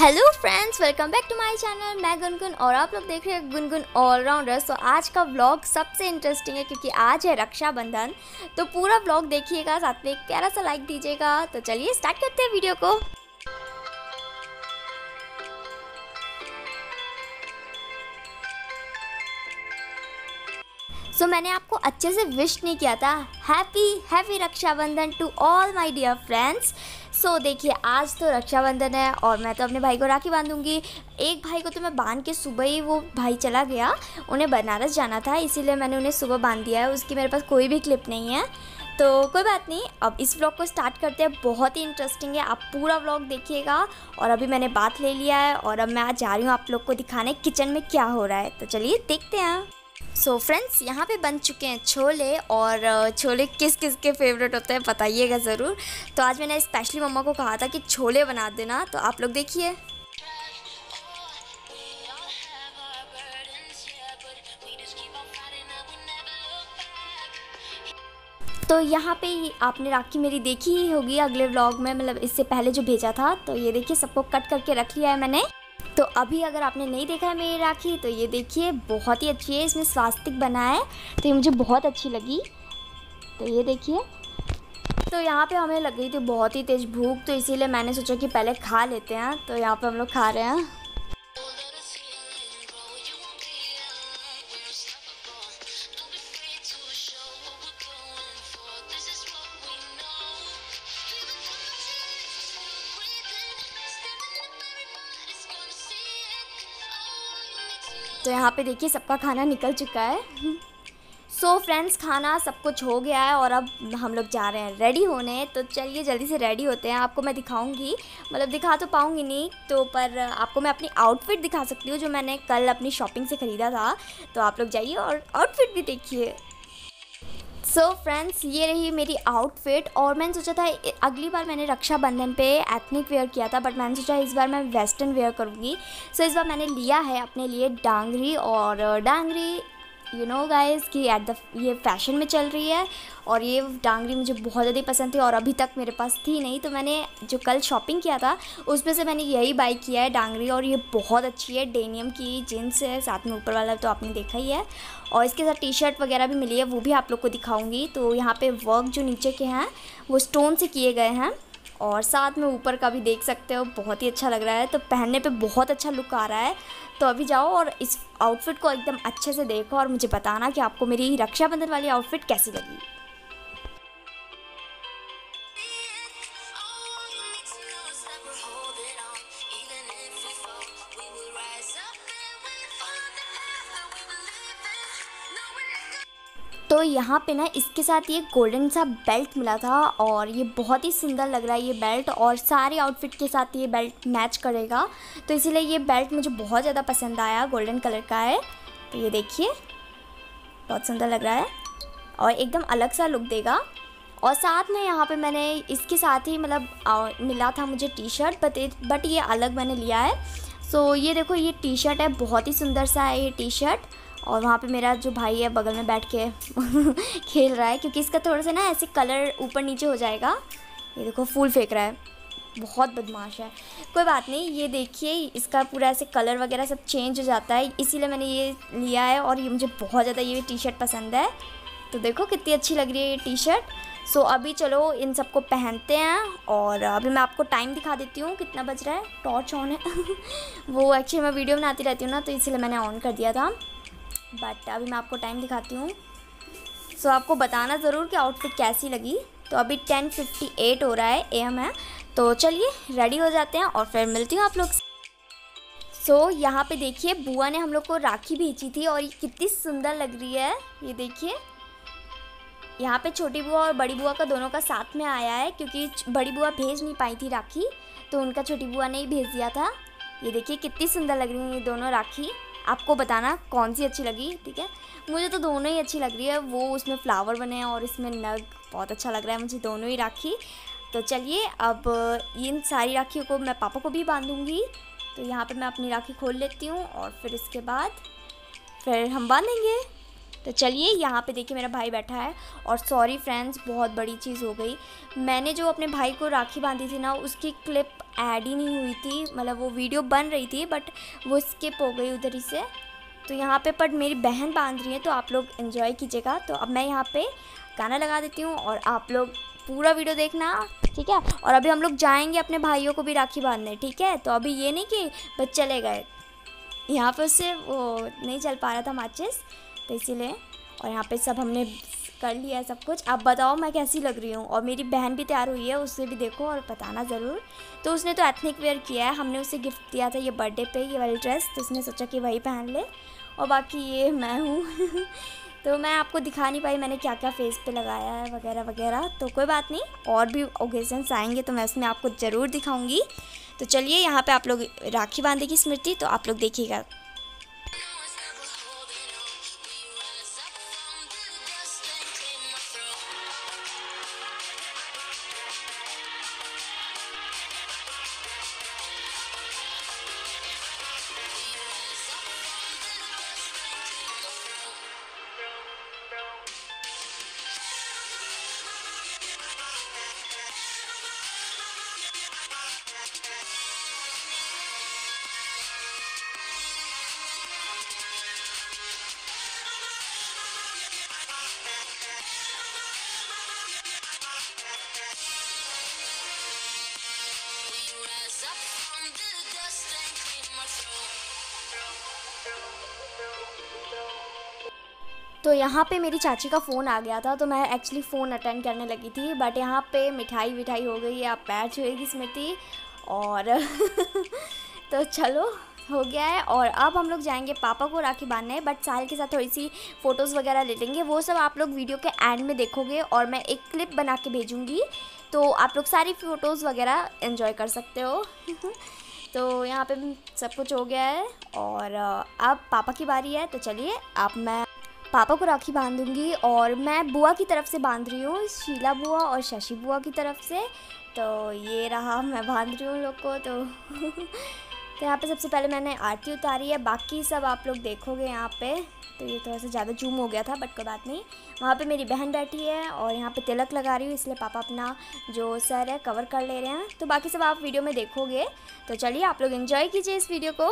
Hello friends welcome back to my channel मैं गुनगुन और आप लोग देख रहे हैं गुनगुन ऑलराउंडर सो आज का व्लॉग सबसे इंटरेस्टिंग है क्योंकि आज है रक्षाबंधन। तो पूरा व्लॉग देखिएगा, साथ में एक प्यारा सा लाइक दीजिएगा। तो चलिए स्टार्ट करते हैं वीडियो को। सो so, मैंने आपको अच्छे से विश नहीं किया था. Happy happy Rakshabandhan to all my dear friends so देखिए आज तो रक्षाबंधन है और मैं तो अपने भाई को राखी बांधूँगी. एक भाई को तो मैं बाँध के सुबह ही वो भाई चला गया. उन्हें बनारस जाना था इसीलिए मैंने उन्हें सुबह बाँध दिया है. उसकी मेरे पास कोई भी क्लिप नहीं है. तो कोई बात नहीं. अब इस व्लॉग को स्टार्ट करते हैं. बहुत ही इंटरेस्टिंग है. आप पूरा व्लॉग देखिएगा. और अभी मैंने बात ले लिया है और अब मैं आज जा रही हूँ आप लोग को दिखाने किचन में क्या हो रहा है. तो चलिए देखते हैं. सो so फ्रेंड्स यहाँ पे बन चुके हैं छोले और छोले किस किस के फेवरेट होते हैं बताइएगा ज़रूर। तो आज मैंने स्पेशली मम्मा को कहा था कि छोले बना देना तो आप लोग देखिए। तो यहाँ पे आपने राखी मेरी देखी ही होगी अगले व्लॉग में मतलब इससे पहले जो भेजा था तो ये देखिए सबको कट करके रख लिया है मैंने। तो अभी अगर आपने नहीं देखा है मेरी राखी तो ये देखिए, बहुत ही अच्छी है, इसमें स्वास्तिक बना है। तो ये मुझे बहुत अच्छी लगी। तो ये देखिए। तो यहाँ पे हमें लग गई थी बहुत ही तेज़ भूख तो इसीलिए मैंने सोचा कि पहले खा लेते हैं। तो यहाँ पे हम लोग खा रहे हैं। तो यहाँ पे देखिए सबका खाना निकल चुका है। सो so फ्रेंड्स खाना सब कुछ हो गया है और अब हम लोग जा रहे हैं रेडी होने। तो चलिए जल्दी से रेडी होते हैं। आपको मैं दिखाऊँगी। मतलब दिखा तो पाऊँगी नहीं। तो पर आपको मैं अपनी आउटफिट दिखा सकती हूँ जो मैंने कल अपनी शॉपिंग से ख़रीदा था। तो आप लोग जाइए और आउटफिट भी देखिए। सो so फ्रेंड्स ये रही मेरी आउटफिट और मैंने सोचा था, अगली बार मैंने रक्षाबंधन पे एथनिक वेयर किया था बट मैंने सोचा इस बार मैं वेस्टर्न वेयर करूँगी। सो so, इस बार मैंने लिया है अपने लिए डांगरी और, डांगरी यू नो गाइस कि एट द ये फ़ैशन में चल रही है और ये डांगरी मुझे बहुत ज़्यादा पसंद थी और अभी तक मेरे पास थी नहीं। तो मैंने जो कल शॉपिंग किया था, उसमें से मैंने यही बाई किया है डांगरी और ये बहुत अच्छी है। डेनियम की जीन्स है, साथ में ऊपर वाला तो आपने देखा ही है। और इसके साथ टी शर्ट वगैरह भी मिली है, वो भी आप लोग को दिखाऊँगी। तो यहाँ पर वर्क जो नीचे के हैं, वो स्टोन से किए गए हैं। और साथ में ऊपर का भी देख सकते हो, बहुत ही अच्छा लग रहा है। तो पहनने पे बहुत अच्छा लुक आ रहा है। तो अभी जाओ और इस आउटफिट को एकदम अच्छे से देखो और मुझे बताना कि आपको मेरी रक्षाबंधन वाली आउटफिट कैसी लगी। यहाँ पे ना इसके साथ ये गोल्डन सा बेल्ट मिला था और ये बहुत ही सुंदर लग रहा है ये बेल्ट और सारे आउटफिट के साथ ये बेल्ट मैच करेगा। तो इसीलिए ये बेल्ट मुझे बहुत ज़्यादा पसंद आया गोल्डन कलर का है। तो ये देखिए, बहुत सुंदर लग रहा है और एकदम अलग सा लुक देगा। और साथ में यहाँ पे मैंने इसके साथ ही मतलब मिला था मुझे टी शर्ट बट बट ये अलग मैंने लिया है। सो ये देखो, ये टी शर्ट है, बहुत ही सुंदर सा है ये टी शर्ट और वहाँ पे मेरा जो भाई है, बगल में बैठ के खेल रहा है, क्योंकि इसका थोड़ा सा ना ऐसे कलर ऊपर नीचे हो जाएगा। ये देखो, फूल फेंक रहा है। बहुत बदमाश है। कोई बात नहीं, ये देखिए, इसका पूरा ऐसे कलर वगैरह सब चेंज हो जाता है। इसीलिए मैंने ये लिया है और ये मुझे बहुत ज़्यादा ये टी शर्ट पसंद है। तो देखो, कितनी अच्छी लग रही है ये टी शर्ट सो अभी चलो, इन सबको पहनते हैं और अभी मैं आपको टाइम दिखा देती हूँ कितना बज रहा है। टॉर्च ऑन है। वो एक्चुअली मैं वीडियो बनाती रहती हूँ ना तो इसीलिए मैंने ऑन कर दिया था। बट अभी मैं आपको टाइम दिखाती हूँ। सो so, आपको बताना ज़रूर कि आउटफिट कैसी लगी। तो अभी टेन फिफ्टी एट हो रहा है एम है। तो चलिए रेडी हो जाते हैं और फिर मिलती हूँ आप लोग सो। So, यहाँ पे देखिए बुआ ने हम लोग को राखी भेजी थी और ये कितनी सुंदर लग रही है। ये देखिए। यहाँ पे छोटी बुआ और बड़ी बुआ का दोनों का साथ में आया है क्योंकि बड़ी बुआ भेज नहीं पाई थी राखी तो उनका छोटी बुआ ने ही भेज दिया था। ये देखिए कितनी सुंदर लग रही है ये दोनों राखी। आपको बताना कौन सी अच्छी लगी, ठीक है? मुझे तो दोनों ही अच्छी लग रही है। वो उसमें फ्लावर बने हैं और इसमें नग बहुत अच्छा लग रहा है मुझे दोनों ही राखी। तो चलिए, अब इन सारी राखियों को मैं पापा को भी बांधूँगी। तो यहाँ पर मैं अपनी राखी खोल लेती हूँ और फिर इसके बाद फिर हम बांधेंगे। तो चलिए यहाँ पे देखिए मेरा भाई बैठा है और सॉरी फ्रेंड्स बहुत बड़ी चीज़ हो गई। मैंने जो अपने भाई को राखी बांधी थी ना, उसकी क्लिप ऐड ही नहीं हुई थी। मतलब वो वीडियो बन रही थी बट वो स्किप हो गई उधर ही से। तो यहाँ पे पर मेरी बहन बाँध रही है तो आप लोग इन्जॉय कीजिएगा। तो अब मैं यहाँ पे गाना लगा देती हूँ और आप लोग पूरा वीडियो देखना, ठीक है? और अभी हम लोग जाएँगे अपने भाइयों को भी राखी बांधने, ठीक है? तो अभी ये नहीं कि बस चले गए। यहाँ पर उससे वो नहीं चल पा रहा था माचिस तो इसीलिए, और यहाँ पे सब हमने कर लिया है सब कुछ। आप बताओ मैं कैसी लग रही हूँ? और मेरी बहन भी तैयार हुई है, उससे भी देखो और बताना ज़रूर। तो उसने तो एथनिक वेयर किया है, हमने उसे गिफ्ट दिया था ये बर्थडे पे, ये वाली ड्रेस तो उसने सोचा कि वही पहन ले। और बाकी ये मैं हूँ। तो मैं आपको दिखा नहीं पाई मैंने क्या क्या फेस पे लगाया है, वगैरह वगैरह। तो कोई बात नहीं, और भी ओकेजन्स आएँगे तो मैं उसमें आपको ज़रूर दिखाऊँगी। तो चलिए यहाँ पे आप लोग राखी बांधे की स्मृति तो आप लोग देखिएगा। तो यहाँ पे मेरी चाची का फ़ोन आ गया था तो मैं एक्चुअली फ़ोन अटेंड करने लगी थी बट यहाँ पे मिठाई विठाई हो गई है आप पैर छुएगी स्मृति, और तो चलो, हो गया है, और अब हम लोग जाएँगे पापा को राखी बांधने बट साहिल के साथ थोड़ी सी फ़ोटोज़ वगैरह ले लेंगे, वो सब आप लोग वीडियो के एंड में देखोगे, और मैं एक क्लिप बना के भेजूँगी तो आप लोग सारी फ़ोटोज़ वगैरह इन्जॉय कर सकते हो। तो यहाँ पे सब कुछ हो गया है, और, अब पापा की बारी है तो चलिए आप मैं पापा को राखी बांधूँगी और मैं बुआ की तरफ़ से बाँध रही हूँ, शीला बुआ और शशि बुआ की तरफ़ से। तो ये रहा मैं बाँध रही हूँ लोग को तो तो यहाँ पे सबसे पहले मैंने आरती उतारी है, बाकी सब आप लोग देखोगे यहाँ पे। तो ये थोड़ा सा ज़्यादा जूम हो गया था, बट कोई बात नहीं। वहाँ पे मेरी बहन बैठी है और यहाँ पे तिलक लगा रही हूँ, इसलिए पापा अपना जो सर है कवर कर ले रहे हैं। तो बाकी सब आप वीडियो में देखोगे। तो चलिए आप लोग इन्जॉय कीजिए इस वीडियो को।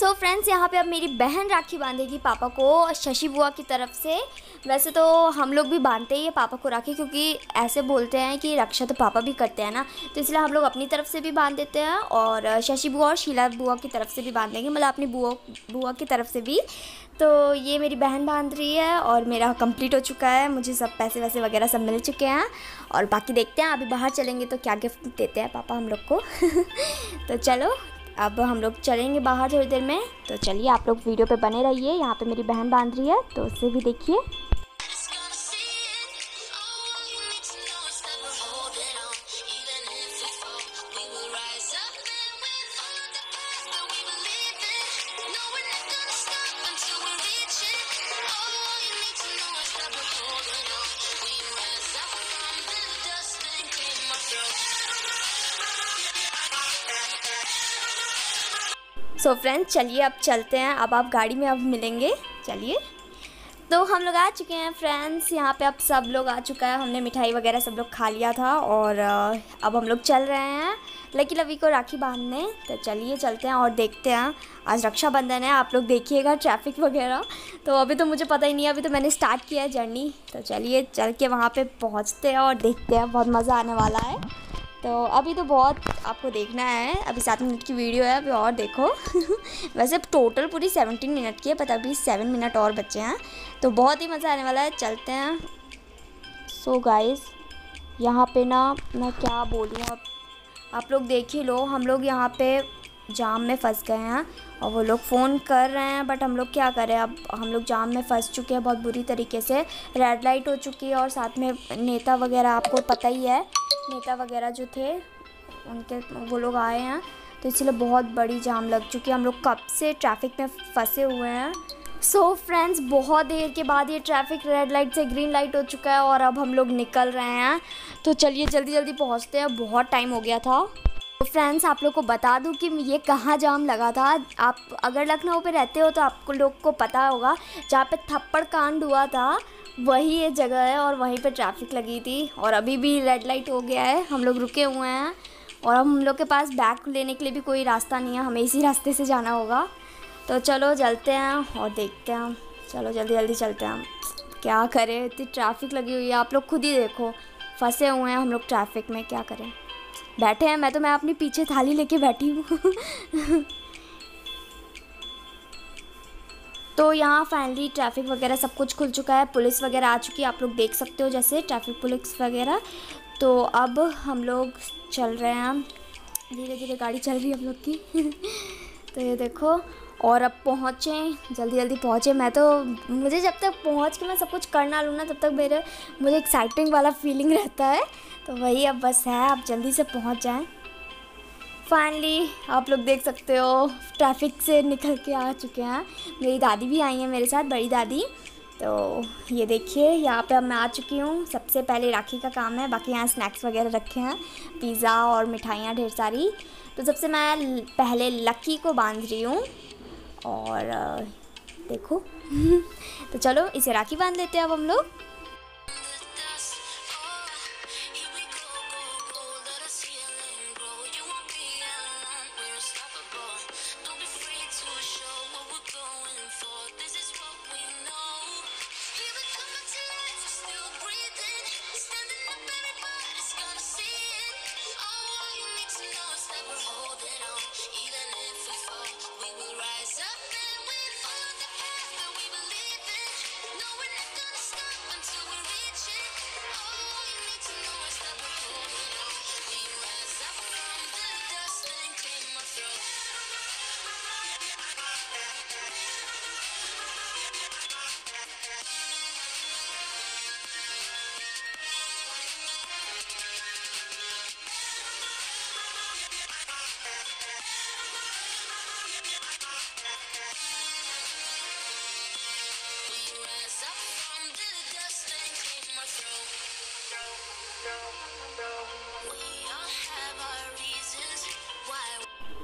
सो फ्रेंड्स यहाँ पे अब मेरी बहन राखी बांधेगी पापा को, शशि बुआ की तरफ़ से। वैसे तो हम लोग भी बांधते ही है पापा को राखी, क्योंकि ऐसे बोलते हैं कि रक्षा तो पापा भी करते हैं ना। तो इसलिए हम लोग अपनी तरफ़ से भी बाँध देते हैं, और शशि बुआ और शीला बुआ की तरफ़ से भी बाँध देंगे मतलब अपनी बुआ बुआ की तरफ़ से भी। तो ये मेरी बहन बाँध रही है, और मेरा कंप्लीट हो चुका है। मुझे सब पैसे वैसे वगैरह सब मिल चुके हैं, और बाकी देखते हैं, अभी बाहर चलेंगे तो क्या गिफ्ट देते हैं पापा हम लोग को। तो चलो अब हम लोग चलेंगे बाहर थोड़ी देर में। तो चलिए आप लोग वीडियो पे बने रहिए। यहाँ पे मेरी बहन बाँध रही है तो उससे भी देखिए। सो फ्रेंड्स चलिए अब चलते हैं। अब आप गाड़ी में अब मिलेंगे। चलिए। तो हम लोग आ चुके हैं फ्रेंड्स यहाँ पे अब सब लोग आ चुका है। हमने मिठाई वगैरह सब लोग खा लिया था और अब हम लोग चल रहे हैं। लकी लवी को राखी बांधने। तो चलिए चलते हैं और देखते हैं। आज रक्षाबंधन है, आप लोग देखिएगा ट्रैफ़िक वगैरह। तो अभी तो मुझे पता ही नहीं है, अभी तो मैंने स्टार्ट किया है जर्नी तो चलिए चल के वहाँ पर पहुँचते हैं और देखते हैं। बहुत मज़ा आने वाला है। तो अभी तो बहुत आपको देखना है, अभी सात मिनट की वीडियो है, अभी और देखो। वैसे अब टोटल पूरी सेवनटीन मिनट की है पता अभी सेवन मिनट और बचे हैं। तो बहुत ही मज़ा आने वाला है, चलते हैं। सो गाइस यहाँ पे ना मैं क्या बोलूँ अब? आप लोग देख ही लो, हम लोग यहाँ पे जाम में फंस गए हैं और वो लोग फ़ोन कर रहे हैं बट हम लोग क्या करें? अब हम लोग जाम में फंस चुके हैं, बहुत बुरी तरीके से। रेड लाइट हो चुकी है और साथ में नेता वगैरह, आपको पता ही है, नेता वगैरह जो थे, उनके, वो लोग आए हैं। तो इसलिए बहुत बड़ी जाम लग चुकी है। हम लोग कब से ट्रैफ़िक में फंसे हुए हैं? सो so फ्रेंड्स बहुत देर के बाद ये ट्रैफ़िक रेड लाइट से ग्रीन लाइट हो चुका है और अब हम लोग निकल रहे हैं। तो चलिए जल्दी जल्दी पहुँचते हैं। बहुत टाइम हो गया था। फ्रेंड्स आप लोग को बता दूँ कि ये कहाँ जाम लगा था। आप अगर लखनऊ पे रहते हो तो आपको लोग को पता होगा, जहाँ पे थप्पड़ कांड हुआ था, वही ये जगह है और वहीं पे ट्रैफ़िक लगी थी। और अभी भी रेड लाइट हो गया है, हम लोग रुके हुए हैं। और हम लोग के पास बैग लेने के लिए भी कोई रास्ता नहीं है, हमें इसी रास्ते से जाना होगा। तो चलो, चलते हैं और देखते हैं चलो, जल्दी जल्दी चलते हैं क्या करें? इतनी ट्रैफ़िक लगी हुई है, आप लोग खुद ही देखो। फंसे हुए हैं हम लोग ट्रैफ़िक में, क्या करें? बैठे हैं, मैं तो मैं अपनी पीछे थाली लेके बैठी हूँ। तो यहाँ फाइनली ट्रैफ़िक वगैरह सब कुछ खुल चुका है, पुलिस वगैरह आ चुकी है, आप लोग देख सकते हो जैसे ट्रैफ़िक पुलिस वगैरह। तो अब हम लोग चल रहे हैं धीरे धीरे गाड़ी चल रही है हम लोग की। तो ये देखो, और अब पहुँचे जल्दी जल्दी पहुँचे। मैं तो मुझे जब तक पहुँच के मैं सब कुछ करना लूँ ना, तब तक मेरे, मुझे एक्साइटिंग वाला फीलिंग रहता है। तो वही अब बस है, आप जल्दी से पहुँच जाएँ। फाइनली आप लोग देख सकते हो ट्रैफ़िक से निकल के आ चुके हैं। मेरी दादी भी आई हैं मेरे साथ, बड़ी दादी। तो ये देखिए, यहाँ पे अब मैं आ चुकी हूँ। सबसे पहले राखी का काम है, बाकी यहाँ स्नैक्स वगैरह रखे हैं। पिज़्ज़ा और मिठाइयाँ ढेर सारी। तो सबसे मैं पहले लक्की को बाँध रही हूँ। और, देखो। तो चलो, इसे राखी बाँध लेते हैं अब हम लोग।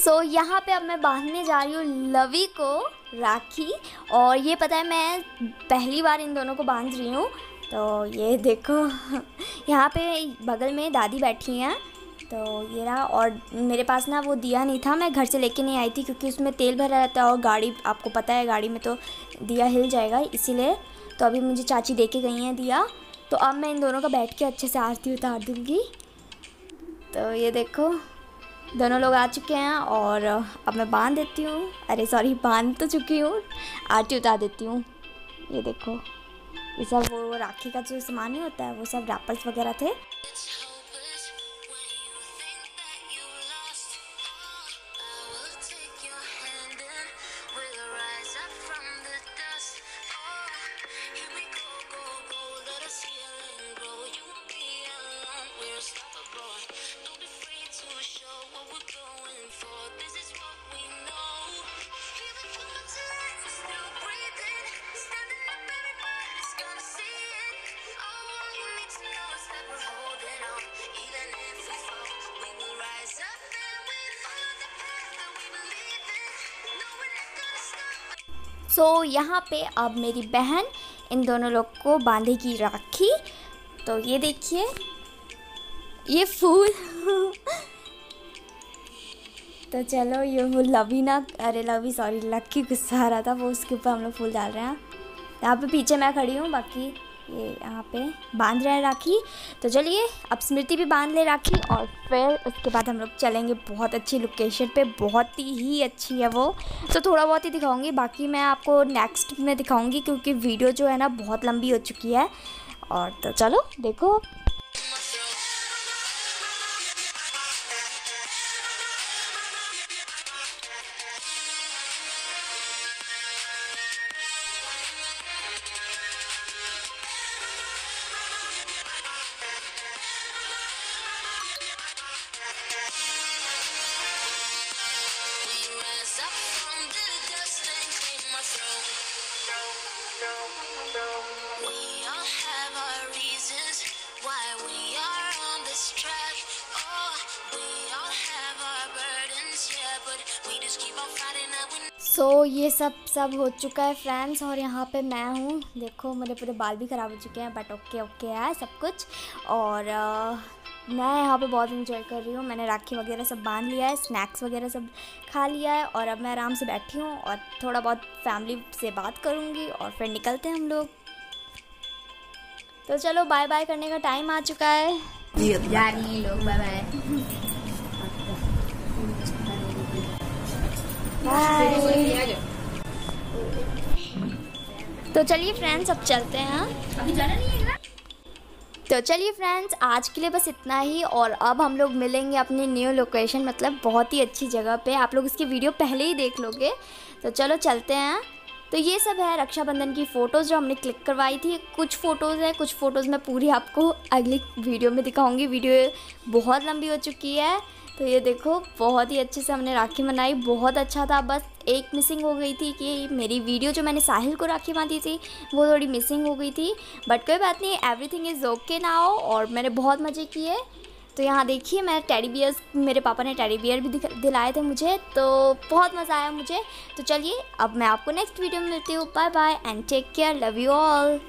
सो so, यहाँ पे अब मैं बांधने जा रही हूँ लवी को राखी। और ये पता है मैं पहली बार इन दोनों को बाँध रही हूँ। तो ये देखो यहाँ पे बगल में दादी बैठी हैं। तो ये रहा और मेरे पास ना वो दिया नहीं था मैं घर से लेके नहीं आई थी क्योंकि उसमें तेल भरा रहता है और गाड़ी आपको पता है गाड़ी में तो दिया हिल जाएगा इसीलिए। तो अभी मुझे चाची दे के गई हैं दिया। तो अब मैं इन दोनों का बैठ के अच्छे से आरती उतार दूँगी। तो ये देखो दोनों लोग आ चुके हैं और अब मैं बाँध देती हूँ। अरे सॉरी बाँध तो चुकी हूँ। आरती उतार देती हूँ। ये देखो, ये सब वो राखी का जो सामान ही होता है, वो सब रैपर्स वगैरह थे। सो so, यहाँ पे अब मेरी बहन इन दोनों लोग को बांधेगी राखी। तो ये देखिए ये फूल। तो चलो ये वो लवी ना अरे लवी सॉरी लक्की गुस्सा आ रहा था वो उसके ऊपर हम लोग फूल डाल रहे हैं। यहाँ पे पीछे मैं खड़ी हूँ बाकी ये यहाँ पे बाँध रहे हैं राखी। तो चलिए, अब स्मृति भी बाँध ले राखी और फिर उसके बाद हम लोग चलेंगे बहुत अच्छी लोकेशन पे। बहुत ही अच्छी है वो। तो थोड़ा बहुत ही दिखाऊँगी, बाकी मैं आपको नेक्स्ट में दिखाऊँगी क्योंकि वीडियो जो है ना बहुत लंबी हो चुकी है। और तो चलो, देखो। सो so, ये सब सब हो चुका है फ्रेंड्स और यहाँ पे मैं हूँ। देखो मेरे पूरे बाल भी ख़राब हो चुके हैं बट ओके ओके है सब कुछ। और आ, मैं यहाँ पे बहुत इन्जॉय कर रही हूँ। मैंने राखी वगैरह सब बाँध लिया है स्नैक्स वगैरह सब खा लिया है और अब मैं आराम से बैठी हूँ और थोड़ा बहुत फैमिली से बात करूँगी और फिर निकलते हैं हम लोग। तो चलो बाय बाय करने का टाइम आ चुका है। जा रही लोग बाय बाय तो चलिए फ्रेंड्स अब चलते हैं। अभी जाना नहीं है तो चलिए फ्रेंड्स आज के लिए बस इतना ही और अब हम लोग मिलेंगे अपनी न्यू लोकेशन मतलब बहुत ही अच्छी जगह पे। आप लोग इसकी वीडियो पहले ही देख लोगे। तो चलो चलते हैं। तो ये सब है रक्षाबंधन की फ़ोटोज़ जो हमने क्लिक करवाई थी। कुछ फ़ोटोज़ हैं कुछ फ़ोटोज़ मैं पूरी आपको अगली वीडियो में दिखाऊँगी। वीडियो बहुत लंबी हो चुकी है। तो ये देखो, बहुत ही अच्छे से हमने राखी मनाई, बहुत अच्छा था। बस एक मिसिंग हो गई थी कि मेरी वीडियो जो मैंने साहिल को राखी बांधी थी, वो थोड़ी मिसिंग हो गई थी। बट कोई बात नहीं एवरीथिंग इज़ ओके नाउ और मैंने बहुत मज़े किए। तो यहाँ देखिए, मैं टेडी बियर्स मेरे पापा ने टेडी बियर भी दिलाए थे मुझे तो बहुत मज़ा आया मुझे। तो चलिए, अब मैं आपको नेक्स्ट वीडियो में मिलती हूँ। Bye bye and take care love you all